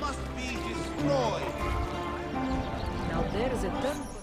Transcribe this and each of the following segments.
must be destroyed. Now there is a temple.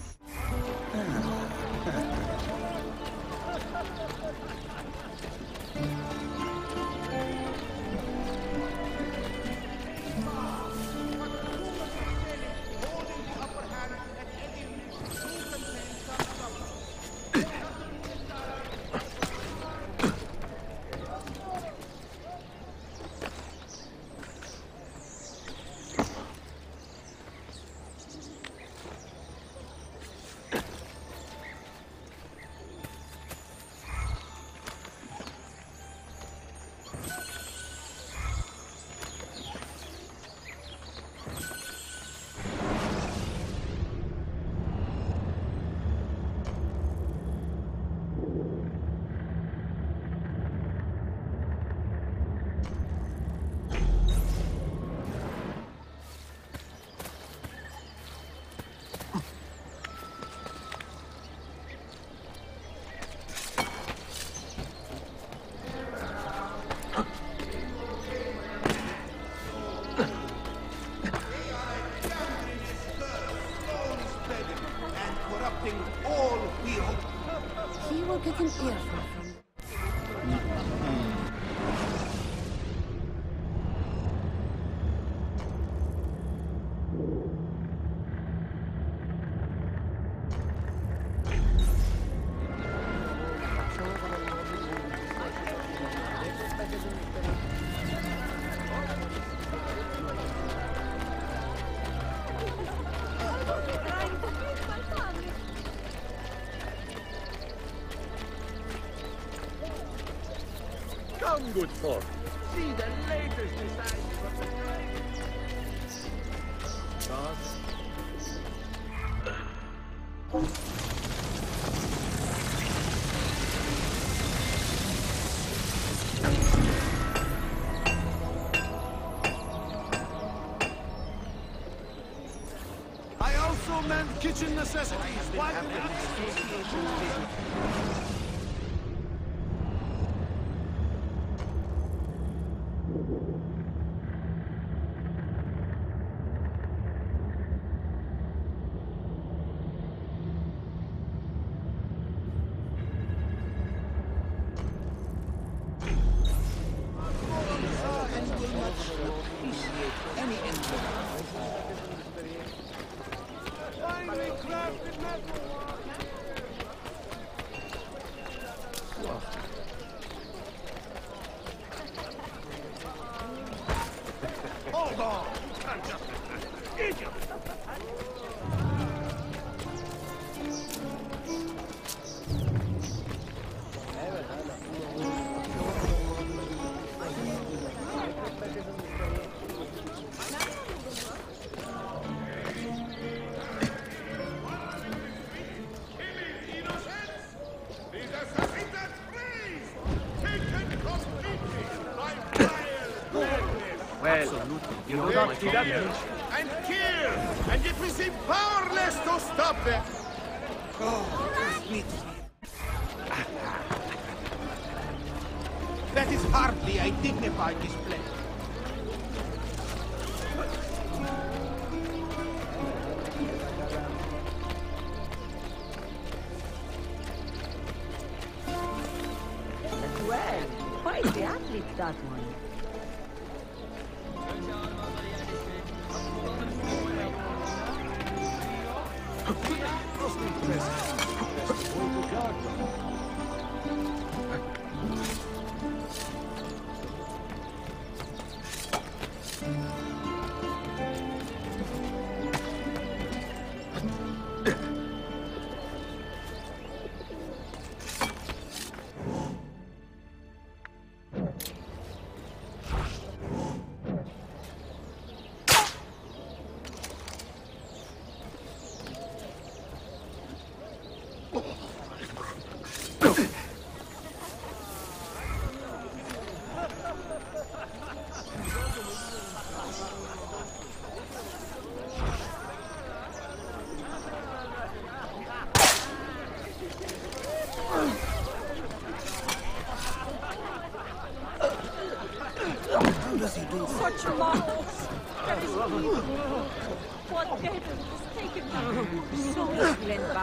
Come, good folk. See the latest design from the Gods. I and killed, and yet we seem powerless to stop them. oh That is hardly a dignified display.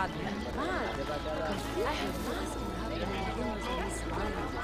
Glenn Badman mad? I have asked him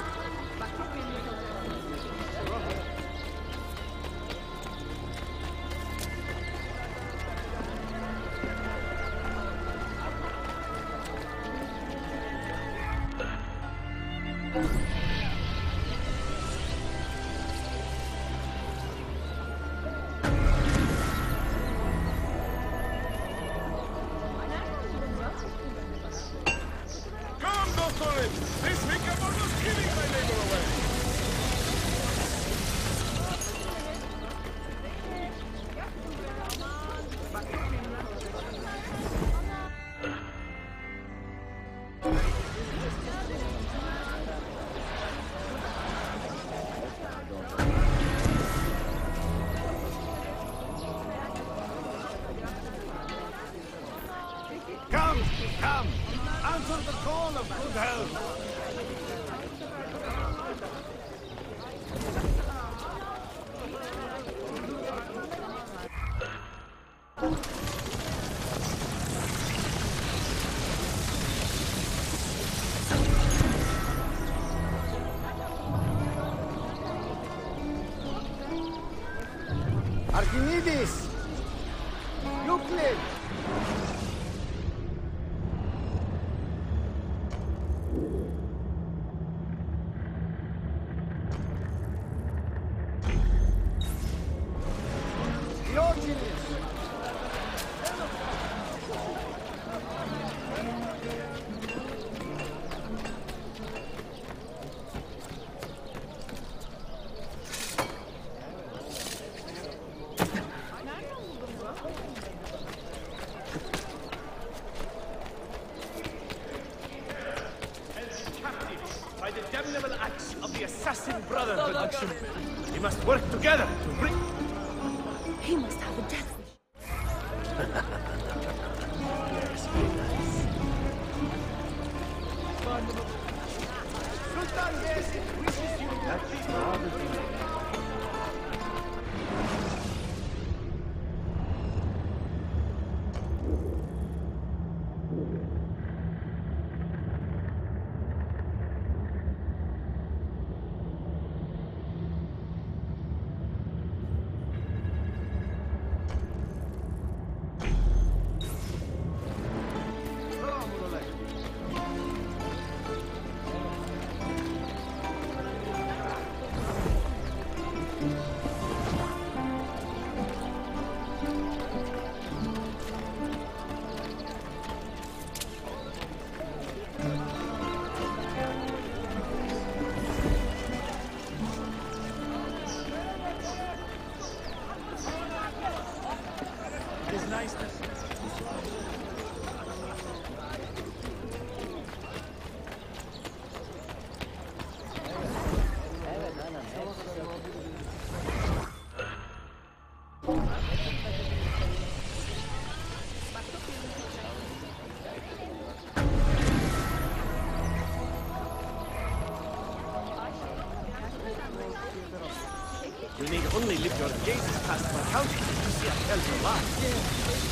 Come, come! Answer the call of good health! Ha ha ha. You need only lift your gazes past my county to see a Kelso lie.